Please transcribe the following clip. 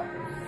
Father.